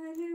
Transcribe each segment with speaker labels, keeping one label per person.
Speaker 1: हर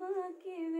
Speaker 1: ਲਈ